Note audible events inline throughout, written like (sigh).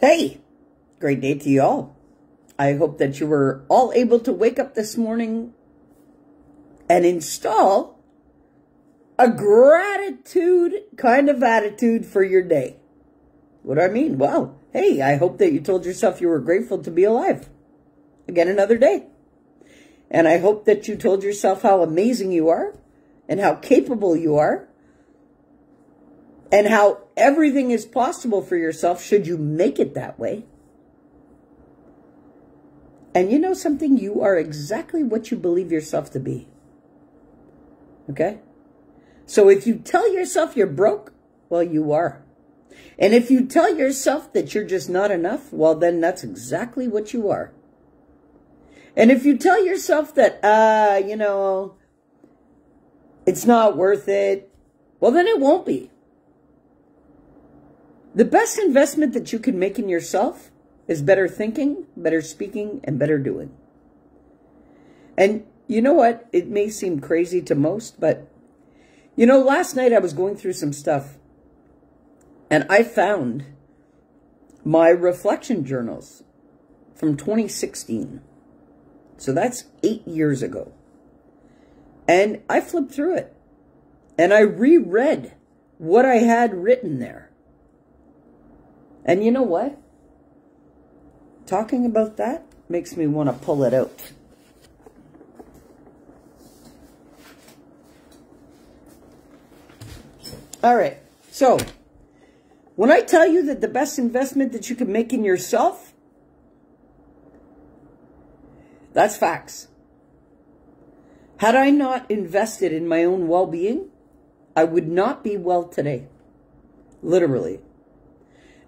Hey, great day to you all. I hope that you were all able to wake up this morning and install a gratitude kind of attitude for your day. What do I mean? Well, hey, I hope that you told yourself you were grateful to be alive. Again, another day. And I hope that you told yourself how amazing you are and how capable you are and how everything is possible for yourself should you make it that way. And you know something? You are exactly what you believe yourself to be. Okay? So if you tell yourself you're broke, well, you are. And if you tell yourself that you're just not enough, well, then that's exactly what you are. And if you tell yourself that, uh, you know, it's not worth it, well, then it won't be. The best investment that you can make in yourself is better thinking, better speaking, and better doing. And you know what? It may seem crazy to most, but you know, last night I was going through some stuff and I found my reflection journals from 2016. So that's eight years ago. And I flipped through it and I reread what I had written there. And you know what? Talking about that makes me want to pull it out. All right. So, when I tell you that the best investment that you can make in yourself, that's facts. Had I not invested in my own well-being, I would not be well today. Literally.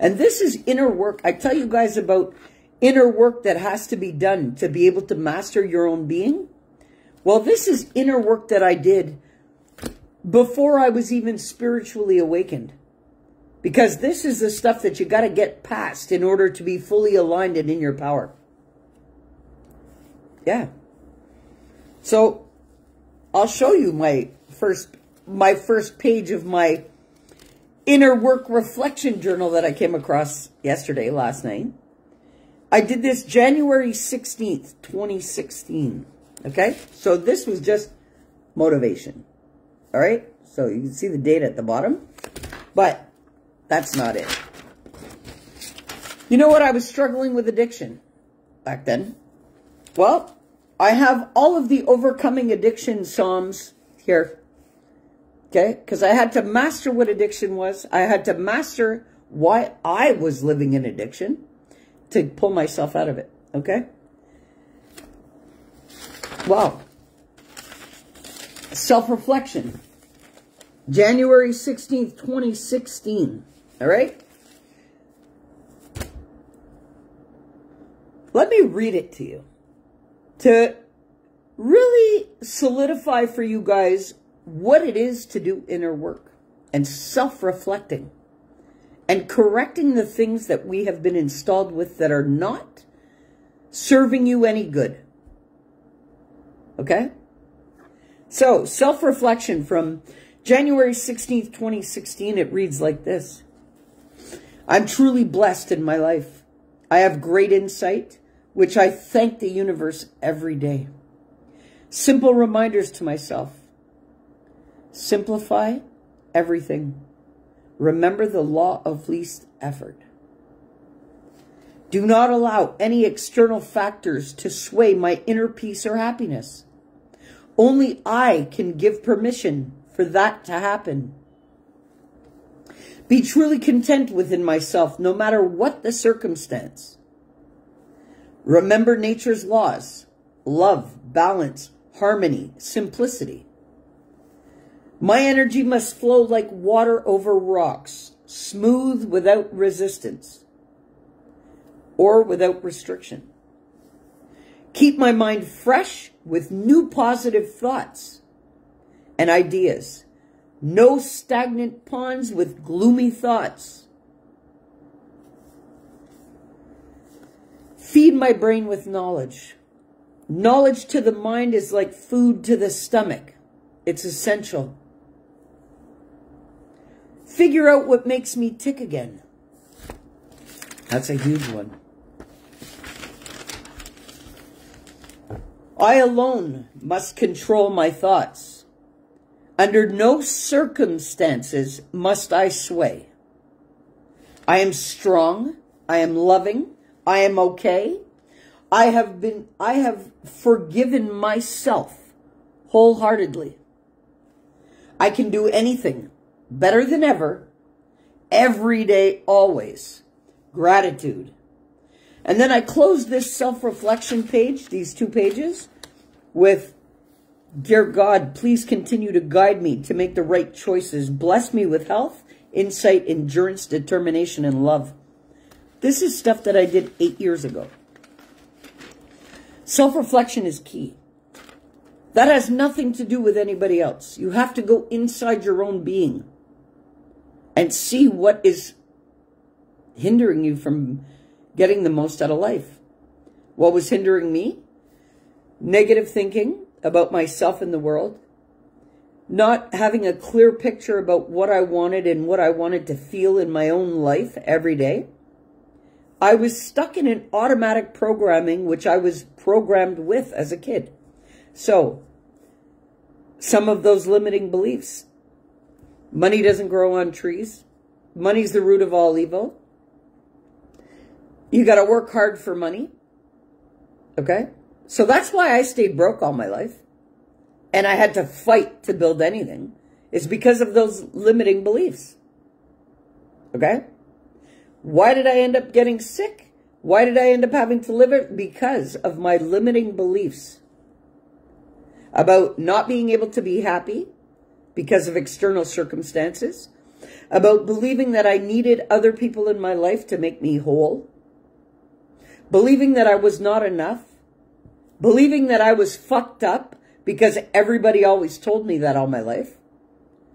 And this is inner work. I tell you guys about inner work that has to be done to be able to master your own being. Well, this is inner work that I did before I was even spiritually awakened. Because this is the stuff that you got to get past in order to be fully aligned and in your power. Yeah. So I'll show you my first my first page of my inner work reflection journal that I came across yesterday, last night. I did this January 16th, 2016. Okay? So this was just motivation. All right? So you can see the date at the bottom. But that's not it. You know what? I was struggling with addiction back then. Well, I have all of the overcoming addiction psalms here. Okay? Because I had to master what addiction was. I had to master why I was living in addiction to pull myself out of it. Okay? Wow. Self-reflection. January 16th, 2016. All right? Let me read it to you to really solidify for you guys what it is to do inner work and self-reflecting and correcting the things that we have been installed with that are not serving you any good. Okay? So, self-reflection from January 16th, 2016, it reads like this. I'm truly blessed in my life. I have great insight, which I thank the universe every day. Simple reminders to myself Simplify everything. Remember the law of least effort. Do not allow any external factors to sway my inner peace or happiness. Only I can give permission for that to happen. Be truly content within myself, no matter what the circumstance. Remember nature's laws, love, balance, harmony, simplicity. My energy must flow like water over rocks, smooth without resistance or without restriction. Keep my mind fresh with new positive thoughts and ideas. No stagnant ponds with gloomy thoughts. Feed my brain with knowledge. Knowledge to the mind is like food to the stomach. It's essential. Figure out what makes me tick again. That's a huge one. I alone must control my thoughts. Under no circumstances must I sway. I am strong. I am loving. I am okay. I have been, I have forgiven myself wholeheartedly. I can do anything better than ever, every day, always. Gratitude. And then I close this self-reflection page, these two pages, with, Dear God, please continue to guide me to make the right choices. Bless me with health, insight, endurance, determination, and love. This is stuff that I did eight years ago. Self-reflection is key. That has nothing to do with anybody else. You have to go inside your own being and see what is hindering you from getting the most out of life. What was hindering me? Negative thinking about myself and the world. Not having a clear picture about what I wanted and what I wanted to feel in my own life every day. I was stuck in an automatic programming, which I was programmed with as a kid. So, some of those limiting beliefs. Money doesn't grow on trees. Money's the root of all evil. You got to work hard for money. Okay? So that's why I stayed broke all my life. And I had to fight to build anything. It's because of those limiting beliefs. Okay? Why did I end up getting sick? Why did I end up having to live it? Because of my limiting beliefs about not being able to be happy because of external circumstances, about believing that I needed other people in my life to make me whole, believing that I was not enough, believing that I was fucked up because everybody always told me that all my life.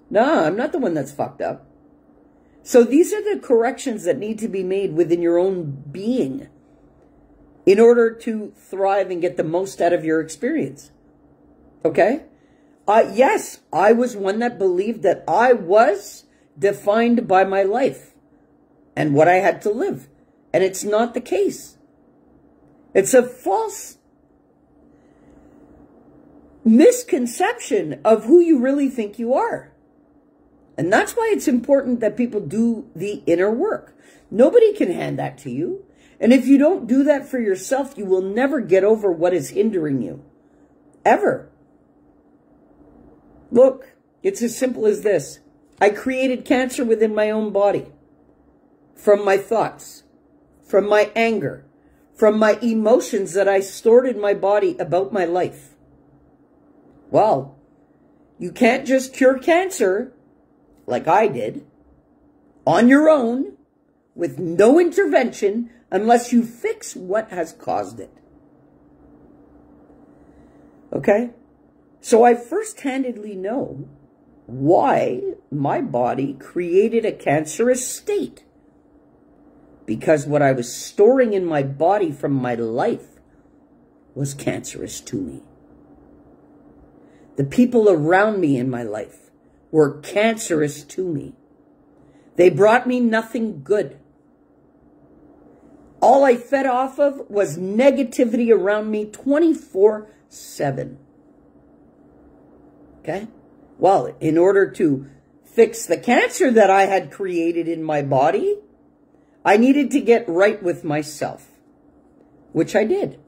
No, I'm not the one that's fucked up. So these are the corrections that need to be made within your own being in order to thrive and get the most out of your experience. Okay? Uh, yes, I was one that believed that I was defined by my life and what I had to live. And it's not the case. It's a false misconception of who you really think you are. And that's why it's important that people do the inner work. Nobody can hand that to you. And if you don't do that for yourself, you will never get over what is hindering you. Ever. Look, it's as simple as this. I created cancer within my own body from my thoughts, from my anger, from my emotions that I stored in my body about my life. Well, you can't just cure cancer like I did on your own with no intervention unless you fix what has caused it. Okay? So I first-handedly know why my body created a cancerous state. Because what I was storing in my body from my life was cancerous to me. The people around me in my life were cancerous to me. They brought me nothing good. All I fed off of was negativity around me 24 7. Okay? Well, in order to fix the cancer that I had created in my body, I needed to get right with myself, which I did.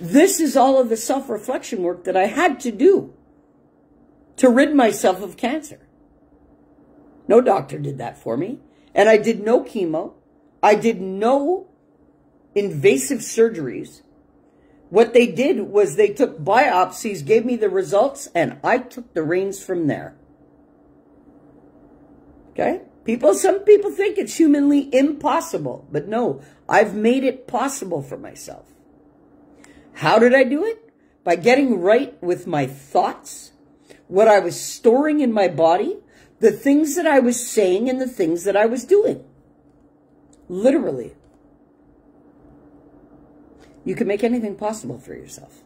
This is all of the self-reflection work that I had to do to rid myself of cancer. No doctor did that for me. And I did no chemo. I did no invasive surgeries. What they did was they took biopsies, gave me the results, and I took the reins from there. Okay? People, some people think it's humanly impossible, but no, I've made it possible for myself. How did I do it? By getting right with my thoughts, what I was storing in my body, the things that I was saying and the things that I was doing. Literally. You can make anything possible for yourself.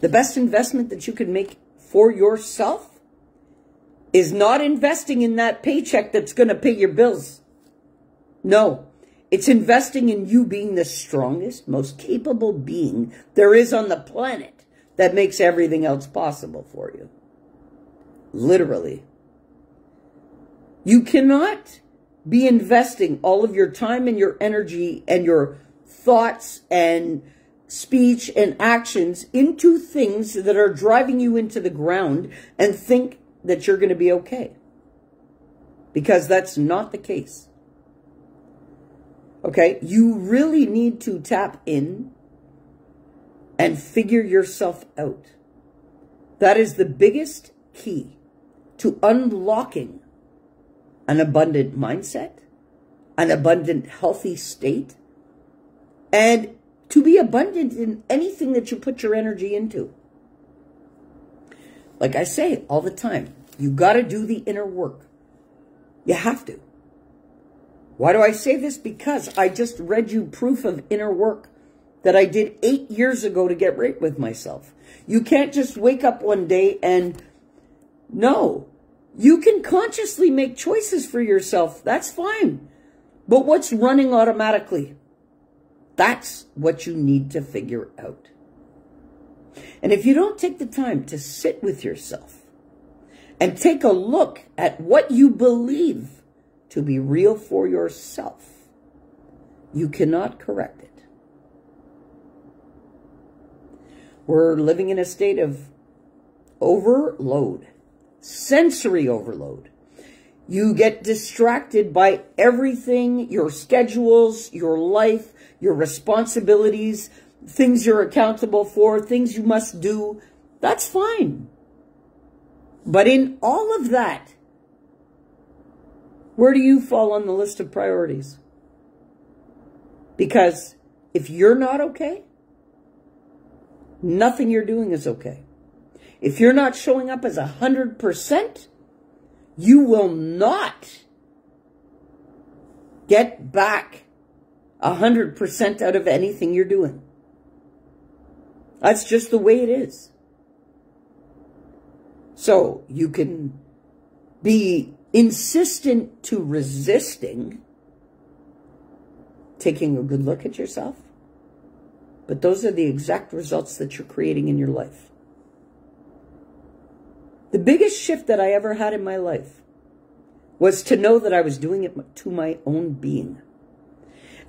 The best investment that you can make for yourself is not investing in that paycheck that's going to pay your bills. No, it's investing in you being the strongest, most capable being there is on the planet that makes everything else possible for you. Literally. You cannot be investing all of your time and your energy and your thoughts and speech and actions into things that are driving you into the ground and think that you're going to be okay. Because that's not the case. Okay? You really need to tap in and figure yourself out. That is the biggest key to unlocking an abundant mindset, an abundant, healthy state, and to be abundant in anything that you put your energy into. Like I say all the time, you got to do the inner work. You have to. Why do I say this? Because I just read you proof of inner work that I did eight years ago to get right with myself. You can't just wake up one day and no, you can consciously make choices for yourself. That's fine. But what's running automatically? That's what you need to figure out. And if you don't take the time to sit with yourself and take a look at what you believe to be real for yourself, you cannot correct it. We're living in a state of overload sensory overload. You get distracted by everything, your schedules, your life, your responsibilities, things you're accountable for, things you must do. That's fine. But in all of that, where do you fall on the list of priorities? Because if you're not okay, nothing you're doing is okay. If you're not showing up as a hundred percent, you will not get back a hundred percent out of anything you're doing. That's just the way it is. So you can be insistent to resisting taking a good look at yourself. But those are the exact results that you're creating in your life. The biggest shift that I ever had in my life was to know that I was doing it to my own being.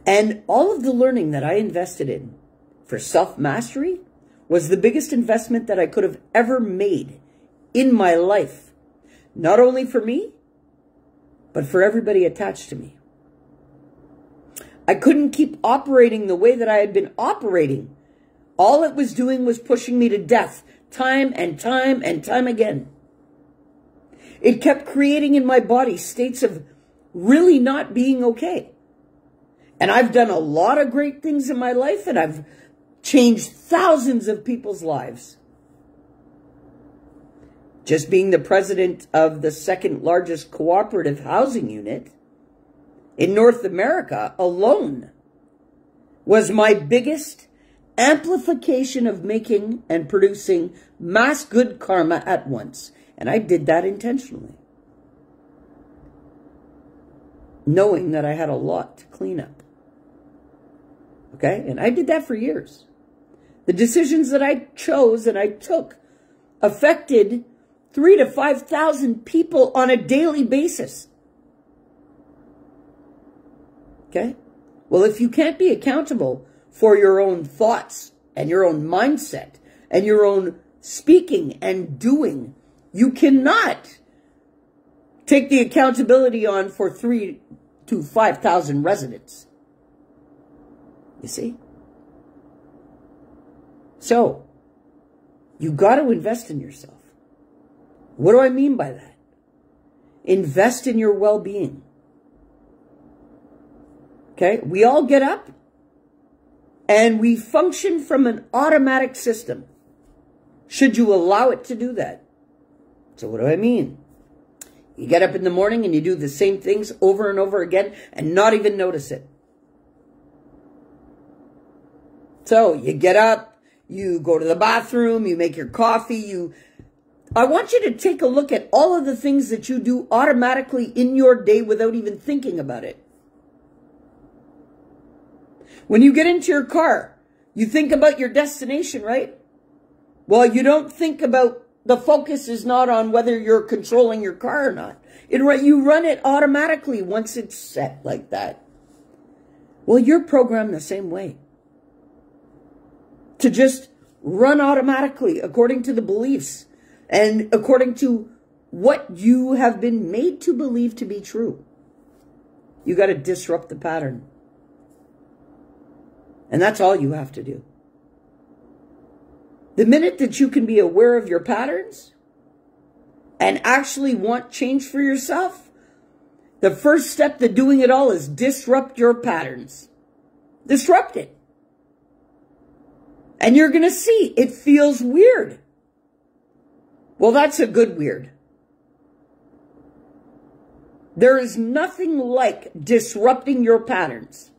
And all of the learning that I invested in for self-mastery was the biggest investment that I could have ever made in my life. Not only for me, but for everybody attached to me. I couldn't keep operating the way that I had been operating. All it was doing was pushing me to death time and time and time again. It kept creating in my body states of really not being okay. And I've done a lot of great things in my life and I've changed thousands of people's lives. Just being the president of the second largest cooperative housing unit in North America alone was my biggest amplification of making and producing mass good karma at once. And I did that intentionally. Knowing that I had a lot to clean up. Okay? And I did that for years. The decisions that I chose and I took affected three to 5,000 people on a daily basis. Okay? Well, if you can't be accountable for your own thoughts and your own mindset and your own speaking and doing. You cannot take the accountability on for three to 5,000 residents. You see? So, you got to invest in yourself. What do I mean by that? Invest in your well-being. Okay? We all get up and we function from an automatic system. Should you allow it to do that? So what do I mean? You get up in the morning and you do the same things over and over again and not even notice it. So you get up, you go to the bathroom, you make your coffee, you... I want you to take a look at all of the things that you do automatically in your day without even thinking about it. When you get into your car, you think about your destination, right? Well, you don't think about the focus is not on whether you're controlling your car or not. It, you run it automatically once it's set like that. Well, you're programmed the same way. To just run automatically according to the beliefs and according to what you have been made to believe to be true. You got to disrupt the pattern. And that's all you have to do. The minute that you can be aware of your patterns and actually want change for yourself, the first step to doing it all is disrupt your patterns. Disrupt it. And you're going to see it feels weird. Well, that's a good weird. There is nothing like disrupting your patterns.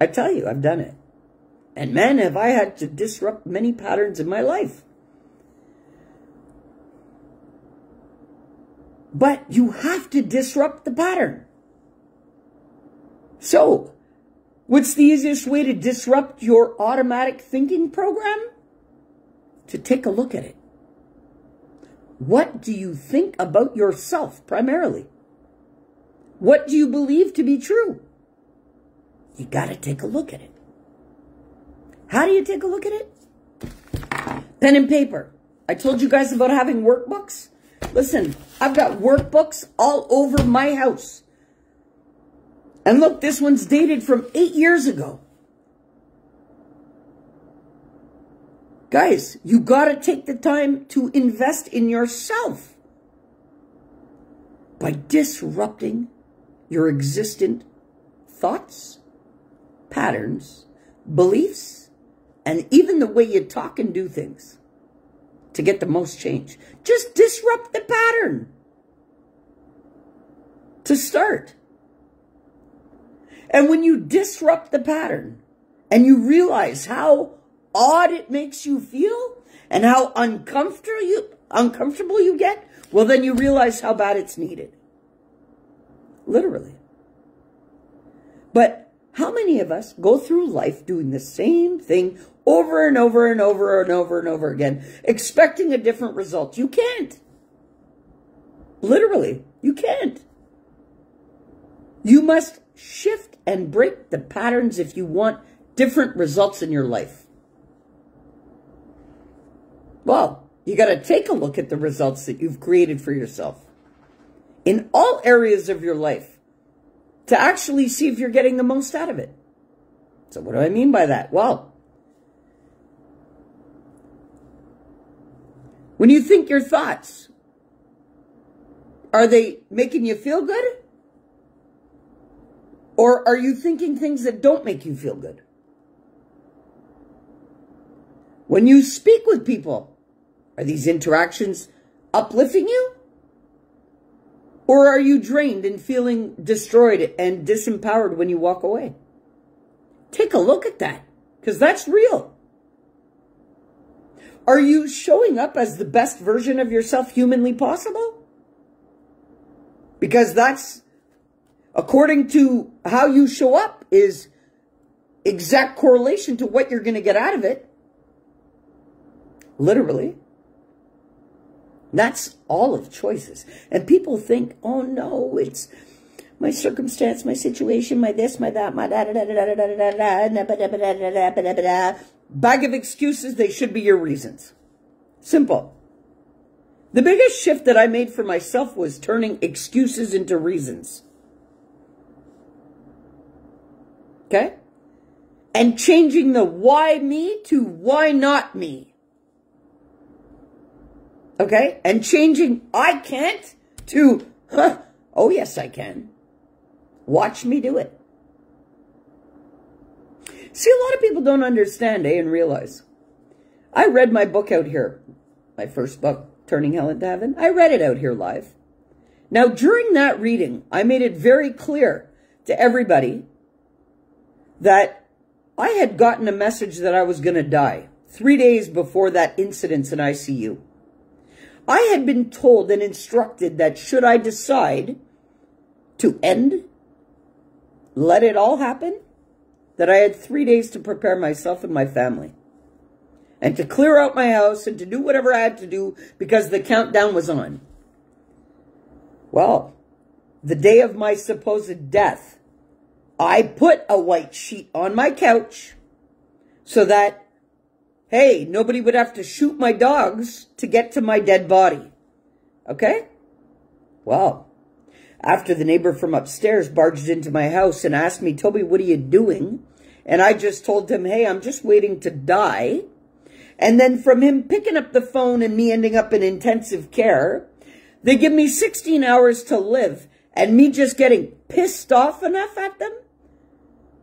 I tell you, I've done it. And man, have I had to disrupt many patterns in my life. But you have to disrupt the pattern. So, what's the easiest way to disrupt your automatic thinking program? To take a look at it. What do you think about yourself primarily? What do you believe to be true? You got to take a look at it. How do you take a look at it? Pen and paper. I told you guys about having workbooks. Listen, I've got workbooks all over my house. And look, this one's dated from eight years ago. Guys, you got to take the time to invest in yourself by disrupting your existent thoughts, patterns, beliefs, and even the way you talk and do things to get the most change. Just disrupt the pattern to start. And when you disrupt the pattern and you realize how odd it makes you feel and how uncomfortable you, uncomfortable you get, well, then you realize how bad it's needed. Literally. But how many of us go through life doing the same thing over and over and over and over and over again, expecting a different result? You can't. Literally, you can't. You must shift and break the patterns if you want different results in your life. Well, you got to take a look at the results that you've created for yourself in all areas of your life to actually see if you're getting the most out of it. So what do I mean by that? Well, when you think your thoughts, are they making you feel good? Or are you thinking things that don't make you feel good? When you speak with people, are these interactions uplifting you? Or are you drained and feeling destroyed and disempowered when you walk away? Take a look at that because that's real. Are you showing up as the best version of yourself humanly possible? Because that's, according to how you show up, is exact correlation to what you're going to get out of it. Literally. That's all of choices. And people think, oh no, it's my circumstance, my situation, my this, my that, my da da da da da da da da da da da Bag of excuses, they should be your reasons. Simple. The biggest shift that I made for myself was turning excuses into reasons. Okay? And changing the why me to why not me. Okay? And changing I can't to, huh, oh yes I can. Watch me do it. See, a lot of people don't understand, eh, and realize. I read my book out here, my first book, Turning Hell into Heaven. I read it out here live. Now, during that reading, I made it very clear to everybody that I had gotten a message that I was going to die three days before that incident in ICU. I had been told and instructed that should I decide to end, let it all happen, that I had three days to prepare myself and my family and to clear out my house and to do whatever I had to do because the countdown was on. Well, the day of my supposed death, I put a white sheet on my couch so that, hey, nobody would have to shoot my dogs to get to my dead body. Okay? Well, after the neighbor from upstairs barged into my house and asked me, Toby, what are you doing? And I just told him, hey, I'm just waiting to die. And then from him picking up the phone and me ending up in intensive care, they give me 16 hours to live and me just getting pissed off enough at them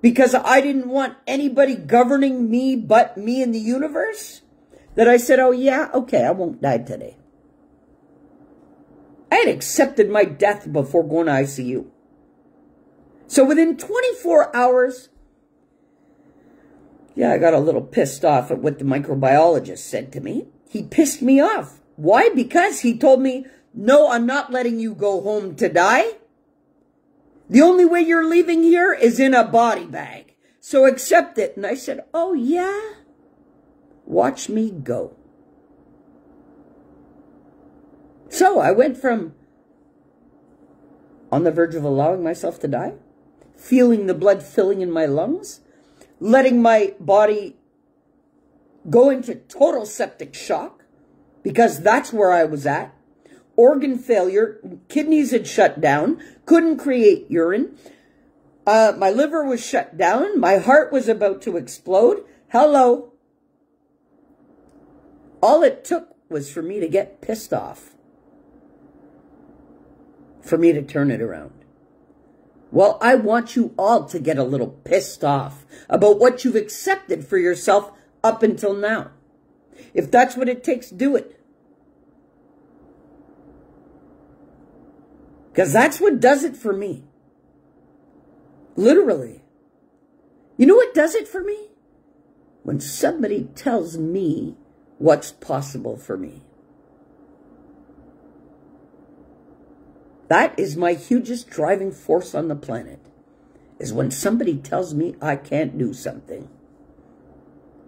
because I didn't want anybody governing me but me in the universe that I said, oh yeah, okay, I won't die today. I had accepted my death before going to ICU. So within 24 hours, yeah, I got a little pissed off at what the microbiologist said to me. He pissed me off. Why? Because he told me, no, I'm not letting you go home to die. The only way you're leaving here is in a body bag. So accept it. And I said, oh yeah? Watch me go. So I went from on the verge of allowing myself to die, feeling the blood filling in my lungs, letting my body go into total septic shock because that's where I was at. Organ failure, kidneys had shut down, couldn't create urine. Uh, my liver was shut down. My heart was about to explode. Hello. All it took was for me to get pissed off. For me to turn it around. Well, I want you all to get a little pissed off about what you've accepted for yourself up until now. If that's what it takes, do it. Because that's what does it for me. Literally. You know what does it for me? When somebody tells me what's possible for me. That is my hugest driving force on the planet, is when somebody tells me I can't do something.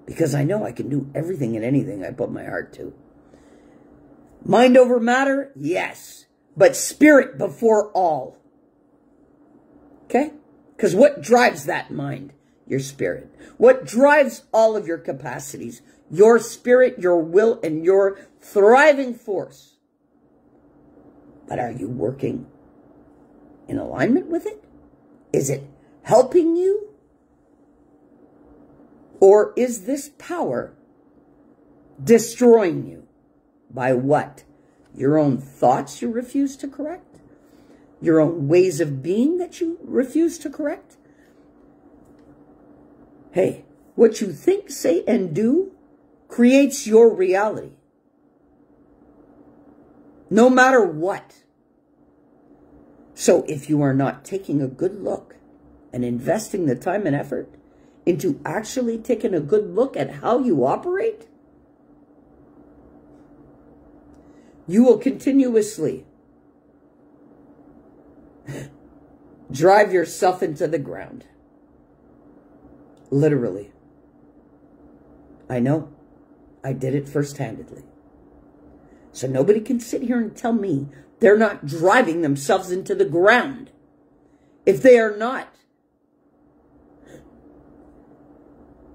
Because I know I can do everything and anything I put my heart to. Mind over matter? Yes. But spirit before all. Okay? Because what drives that mind? Your spirit. What drives all of your capacities? Your spirit, your will, and your thriving force but are you working in alignment with it? Is it helping you? Or is this power destroying you? By what? Your own thoughts you refuse to correct? Your own ways of being that you refuse to correct? Hey, what you think, say, and do creates your reality no matter what. So if you are not taking a good look and investing the time and effort into actually taking a good look at how you operate, you will continuously drive yourself into the ground. Literally. I know. I did it first-handedly. So nobody can sit here and tell me they're not driving themselves into the ground. If they are not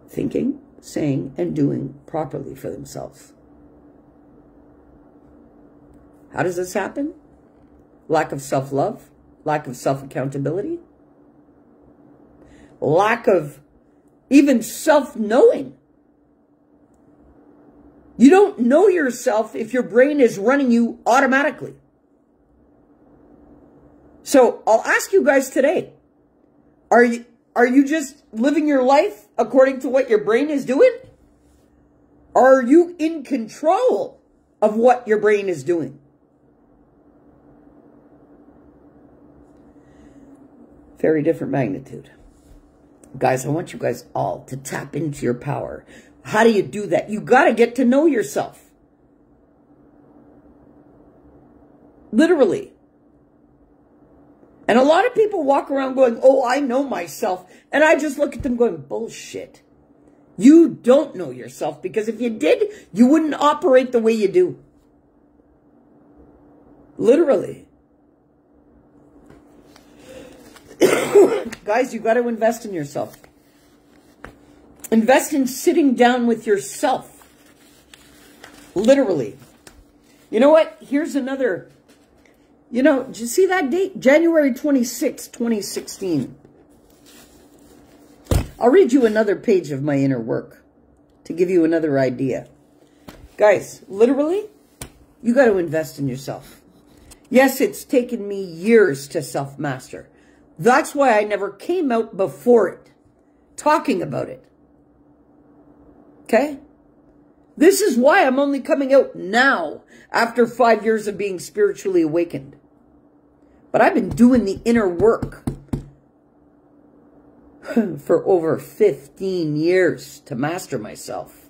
thinking, saying, and doing properly for themselves. How does this happen? Lack of self-love, lack of self-accountability, lack of even self-knowing. You don't know yourself if your brain is running you automatically. So I'll ask you guys today, are you, are you just living your life according to what your brain is doing? Are you in control of what your brain is doing? Very different magnitude. Guys, I want you guys all to tap into your power. How do you do that? You got to get to know yourself. Literally. And a lot of people walk around going, oh, I know myself. And I just look at them going, bullshit. You don't know yourself because if you did, you wouldn't operate the way you do. Literally. Guys, you got to invest in yourself. Invest in sitting down with yourself. Literally. You know what? Here's another. You know, did you see that date? January 26, 2016. I'll read you another page of my inner work to give you another idea. Guys, literally, you got to invest in yourself. Yes, it's taken me years to self-master. That's why I never came out before it, talking about it. Okay? This is why I'm only coming out now, after five years of being spiritually awakened. But I've been doing the inner work (laughs) for over 15 years to master myself.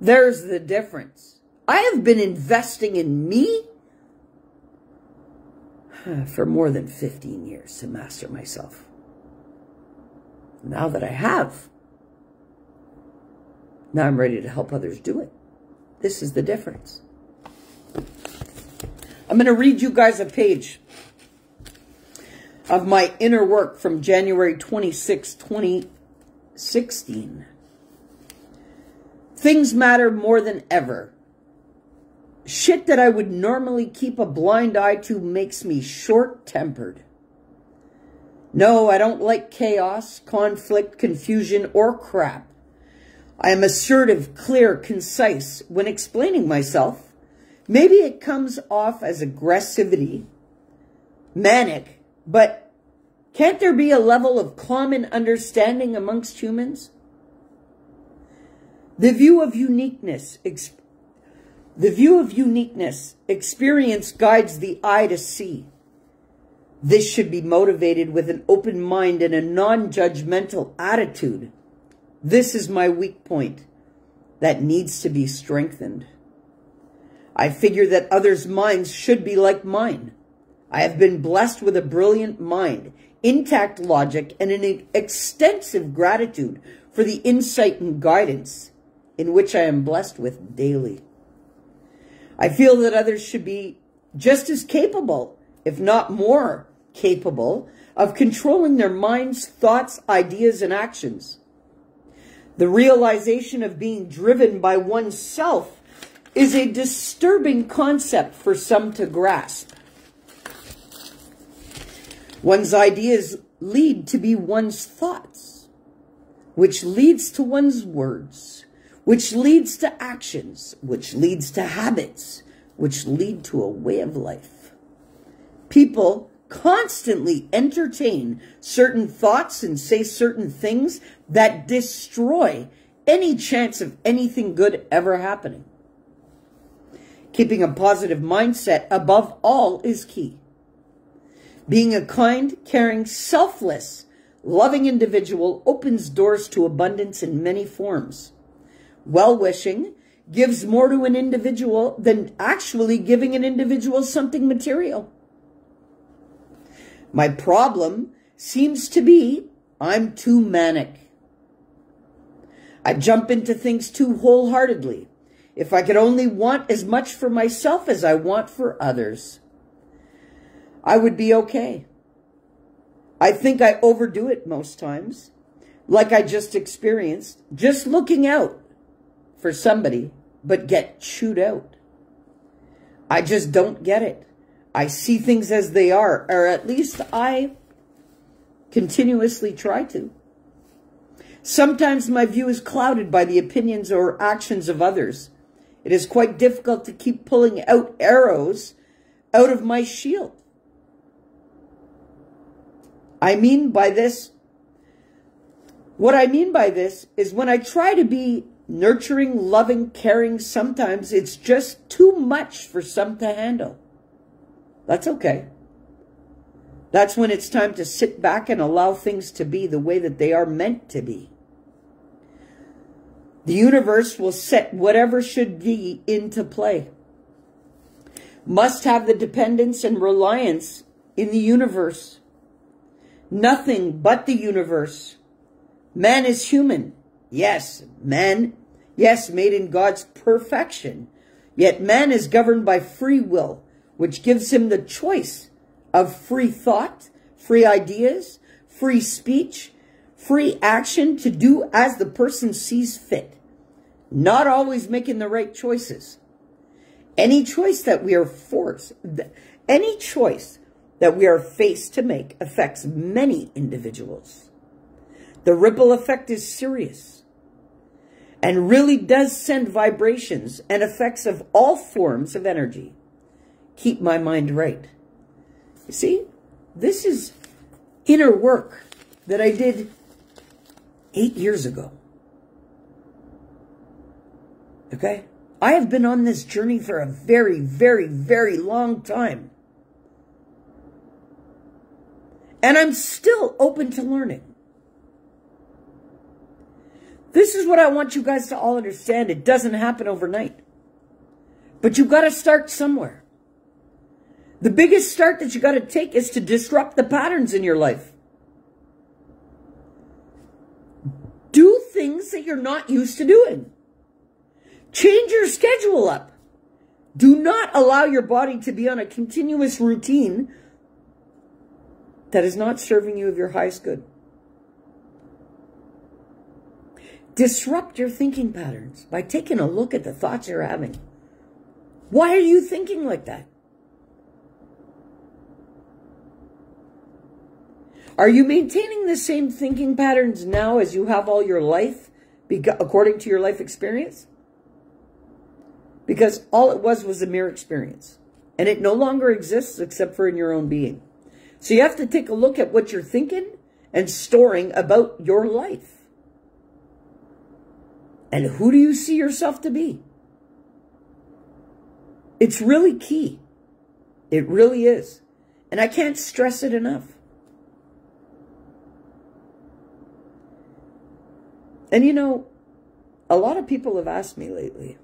There's the difference. I have been investing in me Uh, for more than 15 years to master myself. Now that I have, now I'm ready to help others do it. This is the difference. I'm going to read you guys a page of my inner work from January 26, 2016. Things matter more than ever. Shit that I would normally keep a blind eye to makes me short-tempered. No, I don't like chaos, conflict, confusion, or crap. I am assertive, clear, concise when explaining myself. Maybe it comes off as aggressivity, manic, but can't there be a level of common understanding amongst humans? The view of uniqueness, the view of uniqueness, experience guides the eye to see. This should be motivated with an open mind and a non-judgmental attitude. This is my weak point that needs to be strengthened. I figure that others' minds should be like mine. I have been blessed with a brilliant mind, intact logic, and an extensive gratitude for the insight and guidance in which I am blessed with daily. I feel that others should be just as capable, if not more capable, of controlling their minds, thoughts, ideas, and actions. The realization of being driven by oneself is a disturbing concept for some to grasp. One's ideas lead to be one's thoughts, which leads to one's words, which leads to actions, which leads to habits, which lead to a way of life. People constantly entertain certain thoughts and say certain things that destroy any chance of anything good ever happening. Keeping a positive mindset above all is key. Being a kind, caring, selfless, loving individual opens doors to abundance in many forms. Well-wishing gives more to an individual than actually giving an individual something material. My problem seems to be I'm too manic. I jump into things too wholeheartedly. If I could only want as much for myself as I want for others, I would be okay. I think I overdo it most times, like I just experienced, just looking out for somebody, but get chewed out. I just don't get it. I see things as they are, or at least I continuously try to. Sometimes my view is clouded by the opinions or actions of others. It is quite difficult to keep pulling out arrows out of my shield. I mean by this, what I mean by this is when I try to be nurturing, loving, caring, sometimes it's just too much for some to handle. That's okay. That's when it's time to sit back and allow things to be the way that they are meant to be. The universe will set whatever should be into play. must have the dependence and reliance in the universe. Nothing but the universe. Man is human. Yes, man. Yes, made in God's perfection. Yet man is governed by free will, which gives him the choice of free thought, free ideas, free speech, free action to do as the person sees fit. Not always making the right choices. Any choice that we are forced, any choice that we are faced to make affects many individuals. The ripple effect is serious and really does send vibrations and effects of all forms of energy. Keep my mind right. You see, this is inner work that I did eight years ago. Okay? I have been on this journey for a very, very, very long time. And I'm still open to learning. This is what I want you guys to all understand. It doesn't happen overnight. But you've got to start somewhere. The biggest start that you got to take is to disrupt the patterns in your life. Do things that you're not used to doing. Change your schedule up. Do not allow your body to be on a continuous routine that is not serving you of your highest good. Disrupt your thinking patterns by taking a look at the thoughts you're having. Why are you thinking like that? Are you maintaining the same thinking patterns now as you have all your life, according to your life experience? Because all it was was a mere experience. And it no longer exists except for in your own being. So you have to take a look at what you're thinking and storing about your life. And who do you see yourself to be? It's really key. It really is. And I can't stress it enough. And you know, a lot of people have asked me lately.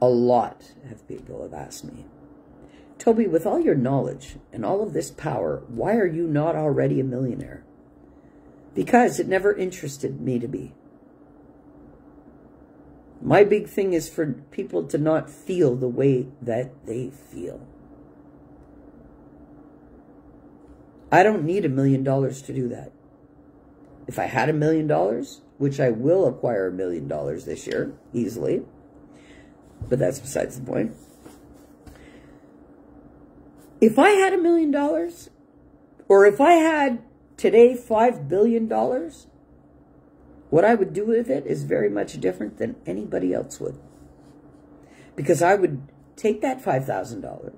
A lot of people have asked me. Toby, with all your knowledge and all of this power, why are you not already a millionaire? Because it never interested me to be. My big thing is for people to not feel the way that they feel. I don't need a million dollars to do that. If I had a million dollars, which I will acquire a million dollars this year, easily, but that's besides the point. If I had a million dollars, or if I had today $5 billion, what I would do with it is very much different than anybody else would. Because I would take that $5,000,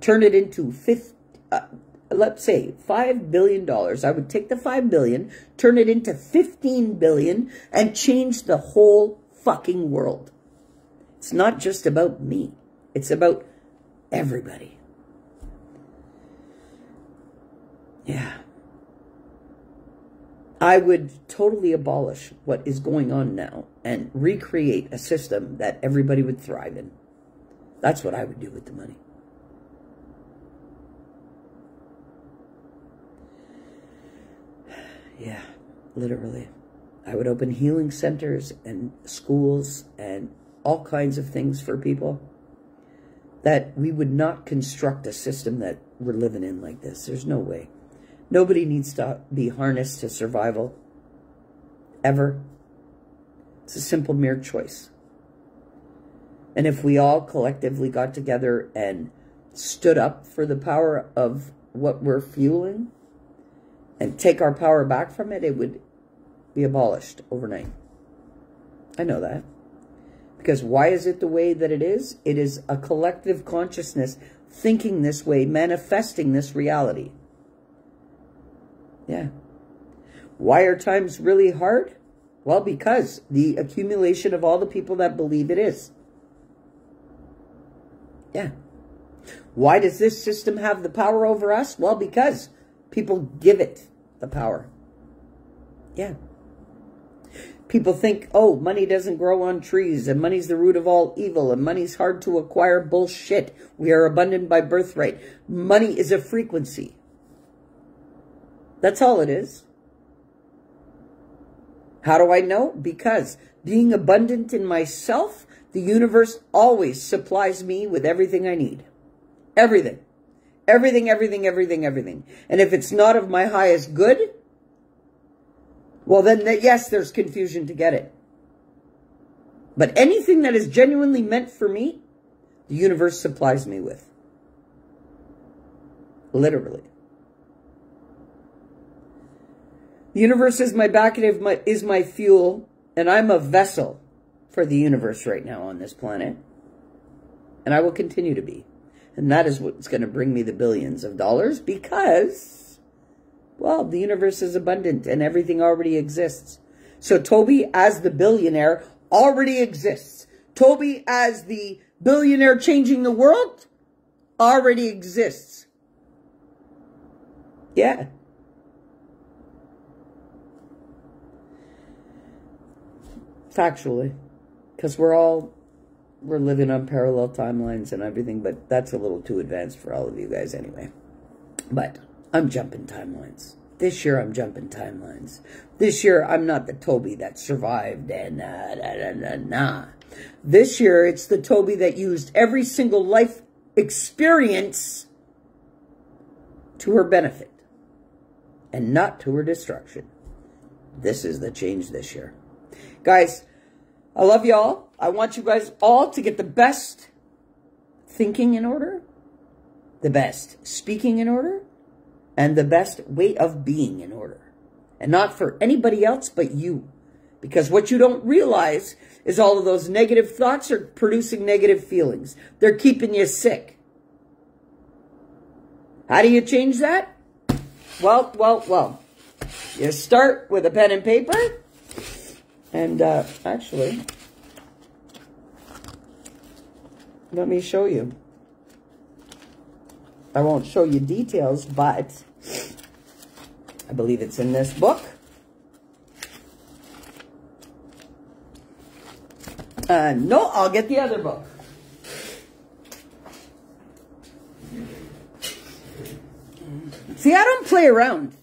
turn it into fifth, uh, let's say $5 billion. I would take the 5 billion, turn it into 15 billion, and change the whole fucking world. It's not just about me. It's about everybody. Yeah. I would totally abolish what is going on now and recreate a system that everybody would thrive in. That's what I would do with the money. (sighs) Yeah, literally. I would open healing centers and schools and all kinds of things for people that we would not construct a system that we're living in like this. There's no way. Nobody needs to be harnessed to survival, ever. It's a simple, mere choice. And if we all collectively got together and stood up for the power of what we're fueling and take our power back from it, it would be abolished overnight. I know that. Because why is it the way that it is? It is a collective consciousness thinking this way, manifesting this reality. Yeah. Why are times really hard? Well, because the accumulation of all the people that believe it is. Yeah. Why does this system have the power over us? Well, because people give it the power. Yeah. People think, oh, money doesn't grow on trees and money's the root of all evil and money's hard to acquire. Bullshit. We are abundant by birthright. Money is a frequency. That's all it is. How do I know? Because being abundant in myself, the universe always supplies me with everything I need. Everything. Everything, everything, everything, everything. And if it's not of my highest good, well, then, yes, there's confusion to get it. But anything that is genuinely meant for me, the universe supplies me with. Literally. The universe is my back and is my fuel, and I'm a vessel for the universe right now on this planet. And I will continue to be. And that is what's going to bring me the billions of dollars because well, the universe is abundant and everything already exists. So Toby as the billionaire already exists. Toby as the billionaire changing the world already exists. Yeah. Factually. Because we're all, we're living on parallel timelines and everything, but that's a little too advanced for all of you guys anyway. But I'm jumping timelines. This year, I'm jumping timelines. This year, I'm not the Toby that survived and. This year, it's the Toby that used every single life experience to her benefit and not to her destruction. This is the change this year. Guys, I love y'all. I want you guys all to get the best thinking in order, the best speaking in order, and the best way of being in order. And not for anybody else but you. Because what you don't realize is all of those negative thoughts are producing negative feelings. They're keeping you sick. How do you change that? Well, well, well. You start with a pen and paper. And uh, actually, let me show you. I won't show you details, but I believe it's in this book. Uh, no, I'll get the other book. See, I don't play around.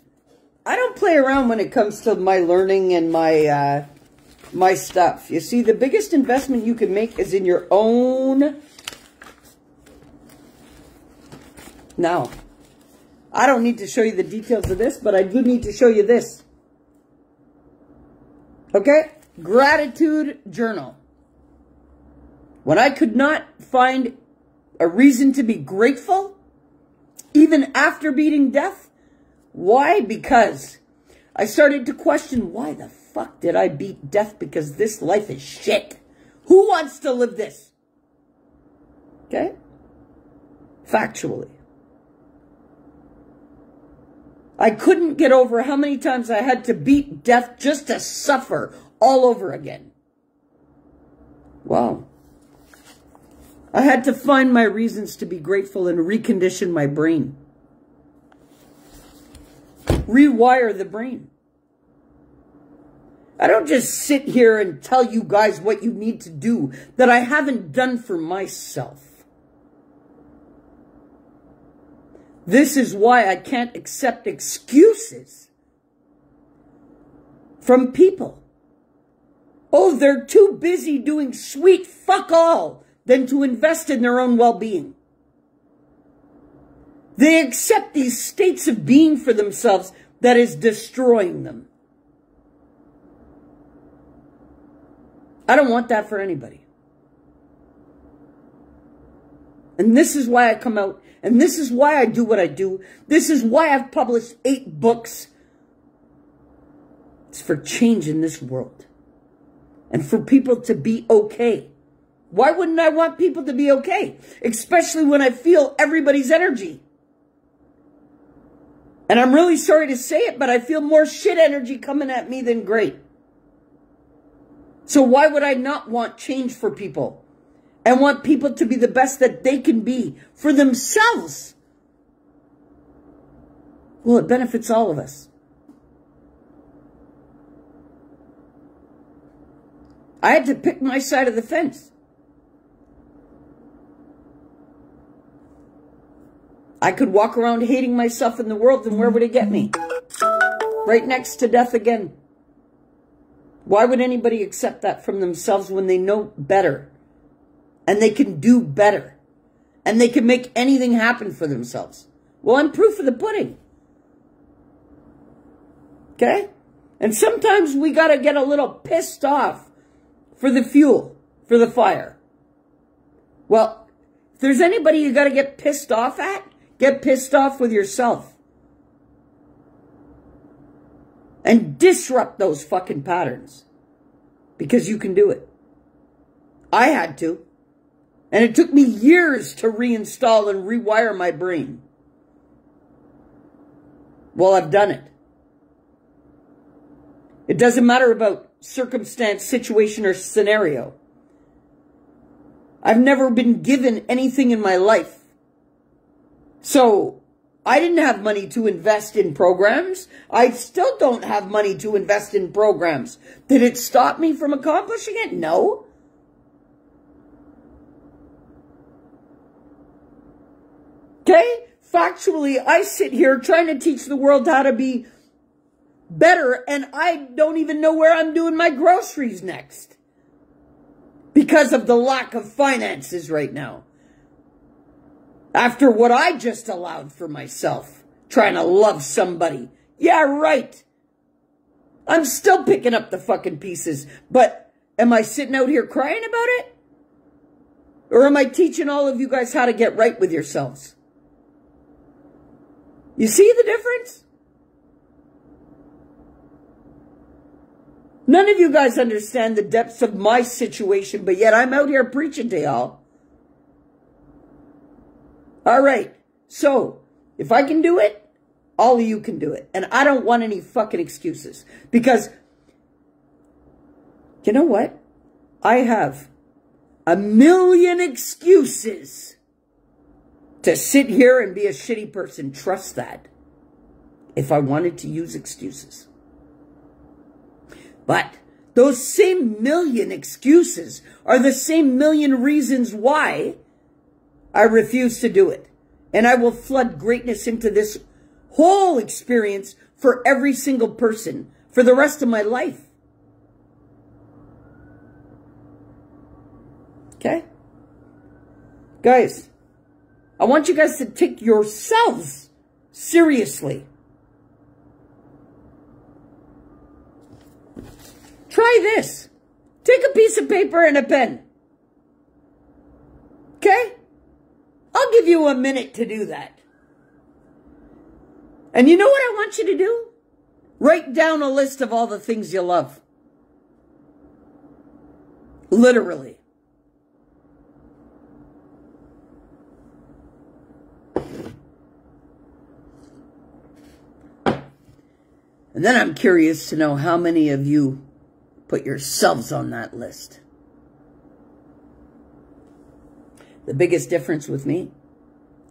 I don't play around when it comes to my learning and my uh, my stuff. You see, the biggest investment you can make is in your own. Now, I don't need to show you the details of this, but I do need to show you this. Okay? Gratitude journal. When I could not find a reason to be grateful, even after beating death, why? Because I started to question, why the fuck did I beat death? Because this life is shit. Who wants to live this? Okay? Factually. I couldn't get over how many times I had to beat death just to suffer all over again. Wow. I had to find my reasons to be grateful and recondition my brain. Rewire the brain. I don't just sit here and tell you guys what you need to do that I haven't done for myself. This is why I can't accept excuses from people. Oh, they're too busy doing sweet fuck all than to invest in their own well-being. They accept these states of being for themselves that is destroying them. I don't want that for anybody. And this is why I come out and this is why I do what I do. This is why I've published eight books. It's for change in this world. And for people to be okay. Why wouldn't I want people to be okay? Especially when I feel everybody's energy. And I'm really sorry to say it, but I feel more shit energy coming at me than great. So why would I not want change for people? and want people to be the best that they can be for themselves, well, it benefits all of us. I had to pick my side of the fence. I could walk around hating myself in the world, and where would it get me? Right next to death again. Why would anybody accept that from themselves when they know better? And they can do better. And they can make anything happen for themselves. Well, I'm proof of the pudding. Okay? And sometimes we got to get a little pissed off for the fuel, for the fire. Well, if there's anybody you got to get pissed off at, get pissed off with yourself. And disrupt those fucking patterns. Because you can do it. I had to. And it took me years to reinstall and rewire my brain. Well, I've done it. It doesn't matter about circumstance, situation, or scenario. I've never been given anything in my life. So I didn't have money to invest in programs. I still don't have money to invest in programs. Did it stop me from accomplishing it? No. Okay? Factually, I sit here trying to teach the world how to be better and I don't even know where I'm doing my groceries next. Because of the lack of finances right now after what I just allowed for myself, trying to love somebody. Yeah, right. I'm still picking up the fucking pieces, but am I sitting out here crying about it? Or am I teaching all of you guys how to get right with yourselves? You see the difference? None of you guys understand the depths of my situation, but yet I'm out here preaching to y'all. All right. So if I can do it, all of you can do it. And I don't want any fucking excuses because you know what? I have a million excuses to sit here and be a shitty person. Trust that. If I wanted to use excuses. But those same million excuses are the same million reasons why I refuse to do it. And I will flood greatness into this whole experience for every single person for the rest of my life. Okay? Guys, I want you guys to take yourselves seriously. Try this. Take a piece of paper and a pen. Okay? I'll give you a minute to do that. And you know what I want you to do? Write down a list of all the things you love. Literally. And then I'm curious to know how many of you put yourselves on that list. The biggest difference with me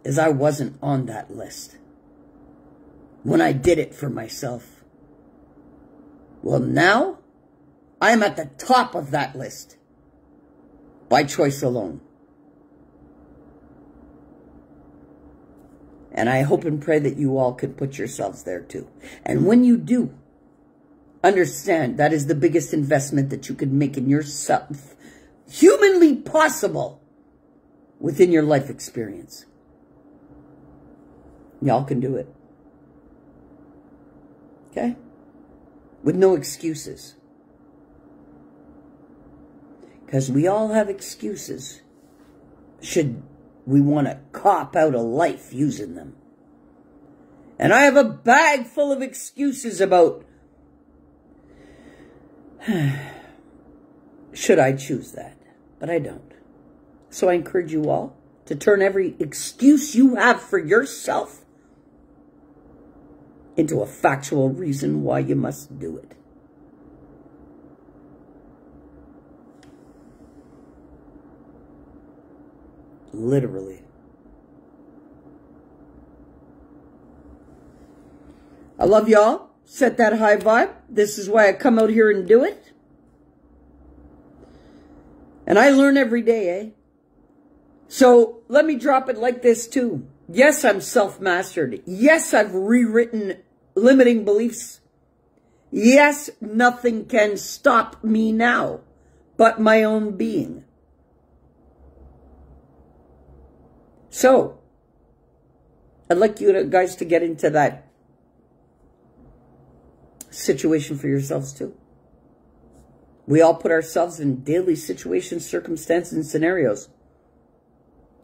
is I wasn't on that list when I did it for myself. Well, now I'm at the top of that list by choice alone. And I hope and pray that you all can put yourselves there too. And when you do, understand that is the biggest investment that you can make in yourself, humanly possible within your life experience. Y'all can do it. Okay? With no excuses. Because we all have excuses. Should we want to cop out a life using them. And I have a bag full of excuses about (sighs) should I choose that. But I don't. So I encourage you all to turn every excuse you have for yourself into a factual reason why you must do it. Literally. I love y'all. Set that high vibe. This is why I come out here and do it. And I learn every day, eh? So let me drop it like this too. Yes, I'm self-mastered. Yes, I've rewritten limiting beliefs. Yes, nothing can stop me now but my own being. So, I'd like you guys to get into that situation for yourselves too. We all put ourselves in daily situations, circumstances, and scenarios.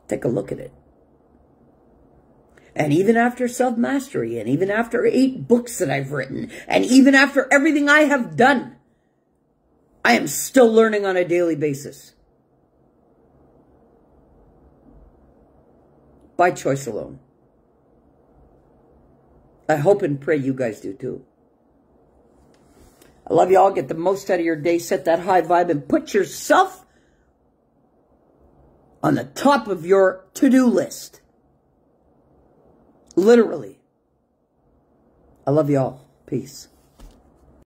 Take a look at it. And even after self-mastery, and even after eight books that I've written, and even after everything I have done, I am still learning on a daily basis. By choice alone. I hope and pray you guys do too. I love you all. Get the most out of your day. Set that high vibe and put yourself on the top of your to-do list. Literally. I love you all. Peace.